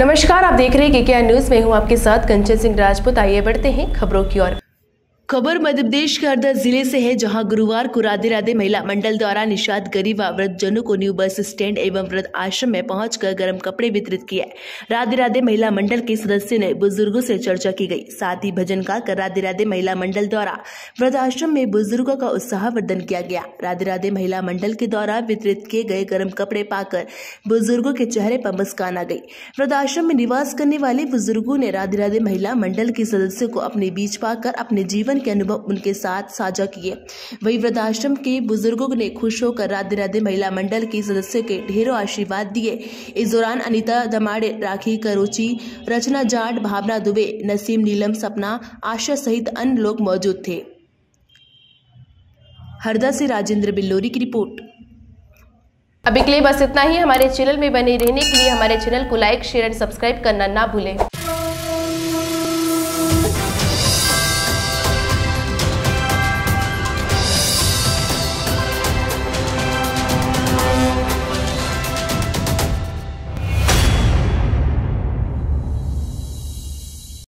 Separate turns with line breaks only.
नमस्कार, आप देख रहे हैं के न्यूज़। में हूँ आपके साथ कंचन सिंह राजपूत। आइए बढ़ते हैं खबरों की ओर। खबर मध्य प्रदेश के हरदा ज़िले से है, जहाँ गुरुवार को राधे राधे महिला मंडल द्वारा निषाद गरीब व जनों को न्यू बस स्टैंड एवं वृद्ध आश्रम में पहुंचकर गर्म कपड़े वितरित किए। राधे राधे महिला मंडल के सदस्यों ने बुज़ुर्गों से चर्चा की गई। साथ ही भजन कर राधे राधे महिला मंडल द्वारा वृद्ध आश्रम में बुज़ुर्गों का उत्साह वर्धन किया गया। राधे राधे महिला मंडल के द्वारा वितरित किए गए गर्म कपड़े पाकर बुज़ुर्गों के चेहरे पर मुस्कान आ गई। वृद्ध आश्रम में निवास करने वाले बुज़ुर्गों ने राधे राधे महिला मंडल के सदस्यों को अपने बीच पाकर अपने जीवन के अनुभव उनके साथ साझा किए। वही वृद्धाश्रम के बुज़ुर्गों ने खुश होकर राधे राधे महिला मंडल के सदस्यों के ढेरों आशीर्वाद दिए। इस दौरान अनिता दमाड़े, राखी करोची, रचना जाट, भावना दुबे, नसीम नीलम सपना, आशा सहित अन्य लोग मौजूद थे। हरदा से राजेंद्र बिल्लोरी की रिपोर्ट। अभी के लिए बस इतना ही। हमारे चैनल में बने रहने के लिए हमारे चैनल को लाइक, शेयर एंड सब्सक्राइब करना ना भूलें।